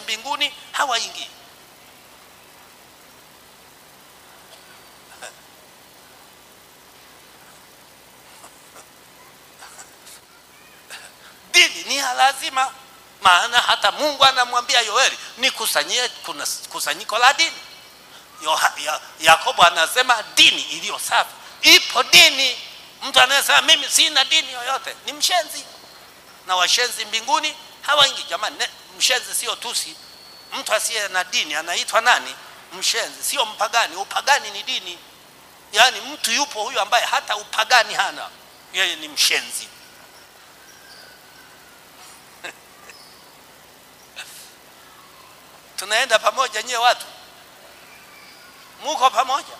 mbinguni hawaingii. Dini ni ya lazima maana hata mungu anamwambia yoeli nikusanyie kusanyiko la dini. Yakobo anasema dini iliyo safi. Ipo dini. Mtu anayesema mimi sina dini yoyote. Ni mshenzi. Na washenzi mbinguni hawaingi jamani mshenzi sio tusi. Mtu asiye na dini anaitwa nani? Mshenzi. Sio mpagani. Upagani ni dini. Yaani mtu yupo huyu ambaye hata upagani hana. Yeye ni mshenzi. Tunaenda pamoja nyie watu? Muko pamoja?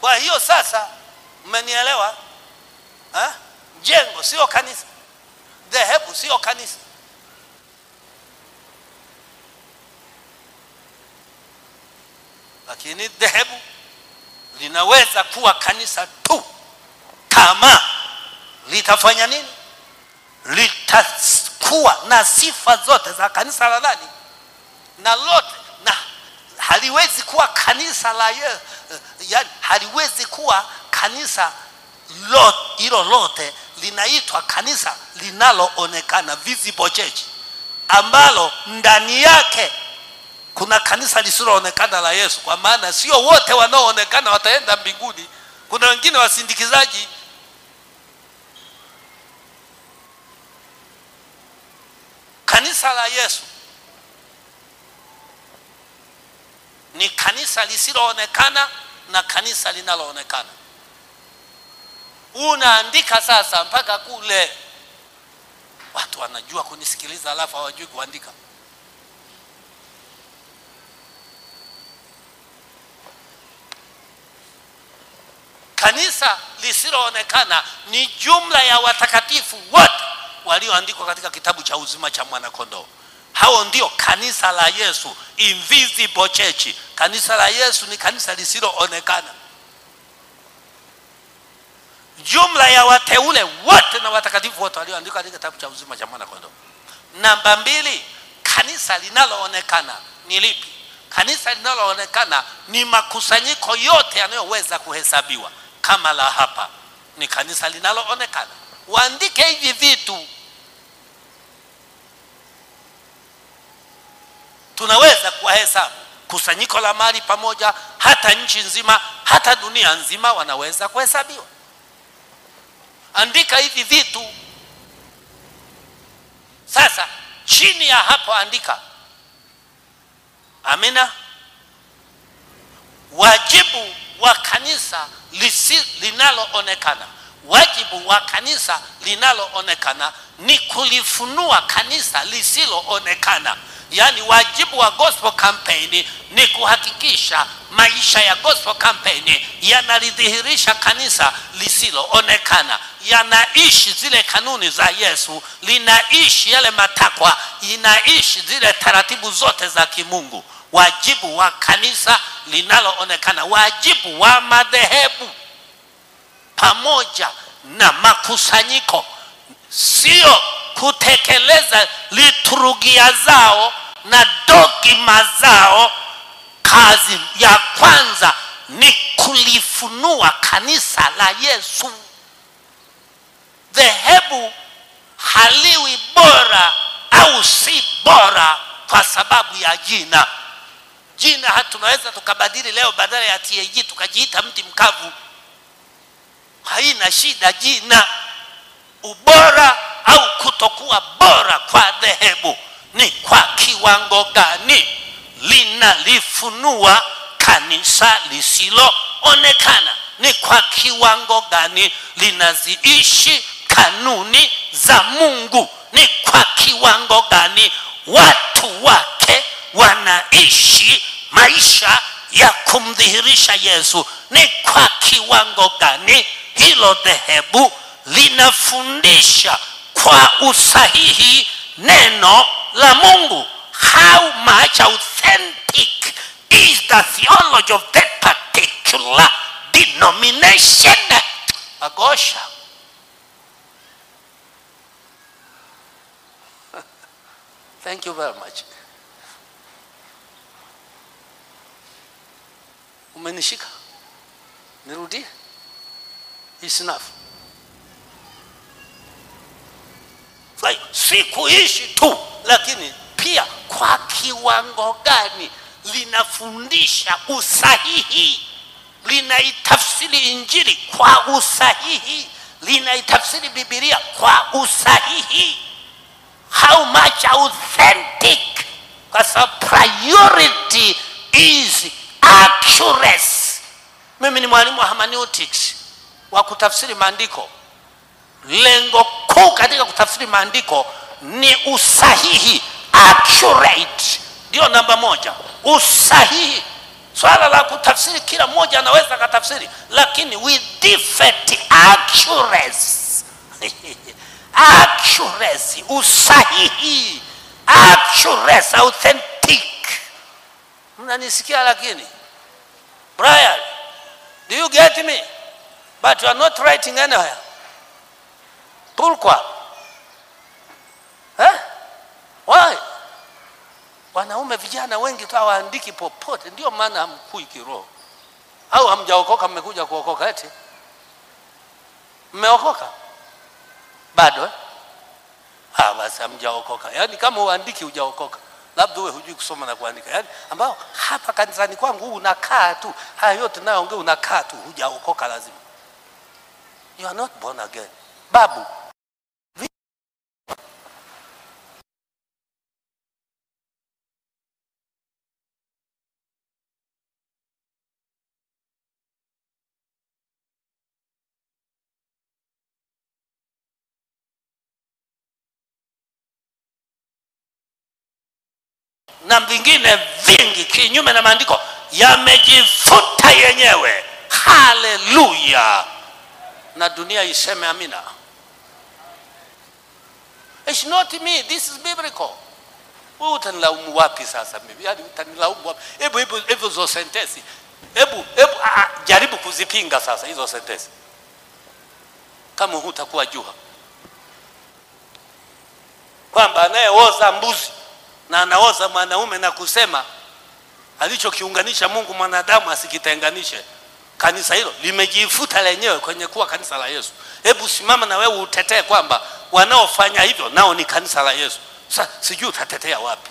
Kwa hiyo sasa mmenielewa? Ha? jengo sio kanisa. Dhehebu sio kanisa lakini dhehebu linaweza kuwa kanisa tu. Kama litafanya nini? Litakuwa na sifa zote za kanisa la nani? Na lote. Na haliwezi kuwa kanisa la ye, yani haliwezi kuwa kanisa lote, hilo lote linaitwa kanisa linaloonekana visible church ambalo ndani yake kuna kanisa lisiloonekana la yesu kwa maana sio wote wanaoonekana wataenda mbinguni. Kuna wengine wasindikizaji. Kanisa la yesu ni kanisa lisiloonekana na kanisa linaloonekana. Unaandika sasa mpaka kule. Watu wanajua kunisikiliza alafu hawajui kuandika kanisa lisiloonekana ni jumla ya watakatifu wote walioandikwa katika kitabu cha uzima cha mwanakondoo. Hao ndio kanisa la yesu invisible church. Kanisa la yesu ni kanisa lisiloonekana. Jumla ya wateule wote na watakatifu wote walioandikwa katika kitabu cha uzima cha mwanakondoo. Namba mbili kanisa linaloonekana ni lipi? Kanisa linaloonekana ni makusanyiko yote yanayoweza kuhesabiwa kama la hapa. Ni kanisa linaloonekana. Waandike hivi vitu. Tunaweza kuwahesabu. Kusanyiko la mali pamoja hata nchi nzima hata dunia nzima wanaweza kuhesabiwa. Andika hivi vitu. Sasa chini ya hapo andika. Amina? Wajibu wa kanisa linaloonekana. Wajibu wa kanisa linaloonekana ni kulifunua kanisa lisiloonekana. Yaani wajibu wa gospel campaign ni kuhakikisha maisha ya gospel campaign yanalidhihirisha kanisa lisiloonekana. Yanaishi zile kanuni za yesu linaishi yale matakwa inaishi zile taratibu zote za kimungu. Wajibu wa kanisa linaloonekana wajibu wa madhehebu pamoja na makusanyiko sio kutekeleza liturugia zao na dogma zao. Kazi ya kwanza ni kulifunua kanisa la yesu. Dhehebu haliwi bora au si bora kwa sababu ya jina jina tunaweza tukabadili leo badala ya tag tukajiita mti mkavu. Haina shida jina. Ubora au kutokuwa bora kwa dhehebu ni kwa kiwango gani? Linalifunua kanisa lisiloonekana ni kwa kiwango gani? Linaziishi kanuni za mungu ni kwa kiwango gani? Watu wake wanaishi maisha ya kumdhihirisha yesu. Ni kwa kiwango gani? Hilo dhehebu linafundisha kwa usahihi neno la mungu. How much authentic is the theology of that particular denomination? Agosha. Thank you very much umenishika nirudie. Like, si kuishi tu lakini pia kwa kiwango gani linafundisha usahihi linaitafsiri injili kwa usahihi linaitafsiri bibilia kwa usahihi. How much authentic. Kwa sababu priority is accuracy mimi ni mwalimu wa hermeneutics wa kutafsiri maandiko. Lengo kuu katika kutafsiri maandiko ni usahihi. Accurate. Ndio namba moja. Usahihi. Swala la kutafsiri kila mmoja anaweza akatafsiri lakini with defect accuracy. Accuracy. Usahihi. Accuracy authentic. Mnanisikia lakini brian do you get me? But you are not writing anywhere. Pourquoi eh? why? Wanaume vijana wengi tu hawaandiki popote. Ndio maana hamkui kiroho. Au hamjaokoka mmekuja kuokoka eti? Mmeokoka? Bado eh? ah, basi hamjaokoka. Yaani kama uandiki hujaokoka labda uwe hujui kusoma na kuandika. Yaani ambao hapa kanisani kwangu unakaa tu. Haya yote nayoongea unakaa tu hujaokoka lazima. You are not born again. Babu na vingine vingi kinyume na maandiko yamejifuta yenyewe haleluya na dunia iseme amina It's not me, this is biblical. Wewe utanilaumu wapi sasa mimi? Yaani utanilaumu wapi? Hebu hebu hebu hizo sentensi. Hebu hebu jaribu kuzipinga sasa hizo sentensi. Kama hutakuwa jua kwamba anayeoza mbuzi na anaoza mwanaume na kusema alichokiunganisha Mungu mwanadamu asikitenganishe. Kanisa hilo limejifuta lenyewe kwenye kuwa kanisa la Yesu. Hebu simama na wewe utetee kwamba wanaofanya hivyo nao ni kanisa la Yesu. Sasa sijui utatetea wapi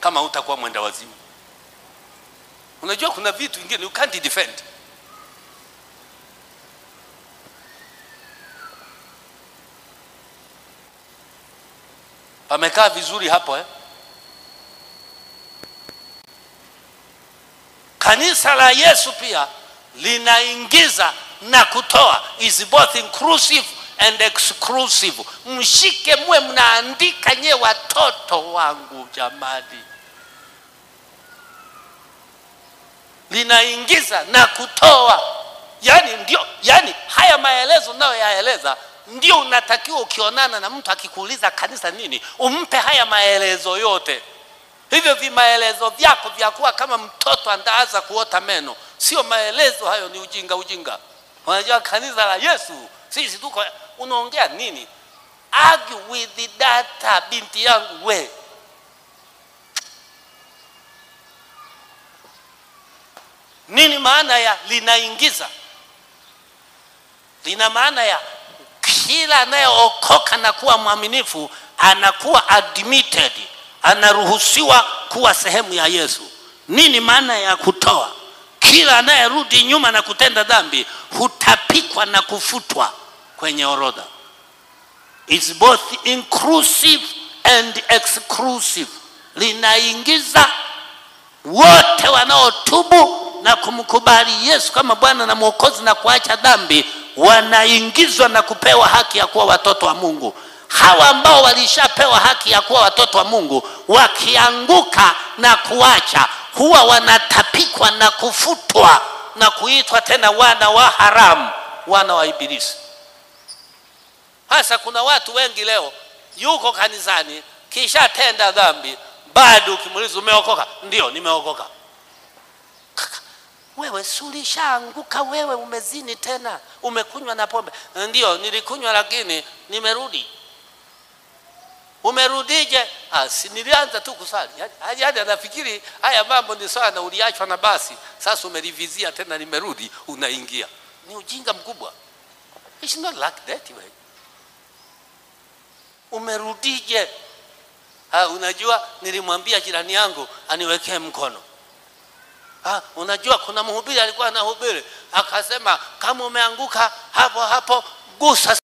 kama utakuwa mwenda wazimu. Unajua kuna vitu vingine you can't defend. Pamekaa vizuri hapo eh? Kanisa la Yesu pia linaingiza na kutoa, is both inclusive and exclusive. Mshike mwe mnaandika nye watoto wangu jamani, linaingiza na kutoa. Yani ndio, yani haya maelezo unayoyaeleza ndio unatakiwa ukionana na mtu akikuuliza kanisa nini, umpe haya maelezo yote. Hivyo vimaelezo vyako vya kuwa kama mtoto andaanza kuota meno, sio maelezo hayo, ni ujinga ujinga. Unajua kanisa la Yesu sisi tuko, unaongea nini? Argue with the data, binti yangu we. Nini maana ya linaingiza? Lina maana ya kila anayeokoka na kuwa mwaminifu anakuwa admitted, anaruhusiwa kuwa sehemu ya Yesu. Nini maana ya kutoa? Kila anayerudi nyuma na kutenda dhambi hutapikwa na kufutwa kwenye orodha. It's both inclusive and exclusive, linaingiza wote wanaotubu na kumkubali Yesu kama Bwana na Mwokozi na kuacha dhambi, wanaingizwa na kupewa haki ya kuwa watoto wa Mungu. Hawa ambao walishapewa haki ya kuwa watoto wa Mungu, wakianguka na kuacha, huwa wanatapikwa na kufutwa na kuitwa tena wana wa haramu, wana wa Ibilisi. Hasa kuna watu wengi leo, yuko kanisani kishatenda dhambi, bado ukimuuliza umeokoka, ndio nimeokoka. Wewe si ulishaanguka, wewe umezini tena, umekunywa na pombe? Ndio nilikunywa, lakini nimerudi. Umerudije? Ah, si nilianza tu kusali. Yaani hadi anafikiri haya mambo ni sawa na uliachwa na basi, sasa umerivizia tena, nimerudi, unaingia. Ni ujinga mkubwa. It's not like that way. Umerudije? Ha, unajua nilimwambia jirani yangu aniwekee mkono. Ha, unajua kuna mhubiri alikuwa anahubiri akasema, kama umeanguka hapo hapo gusa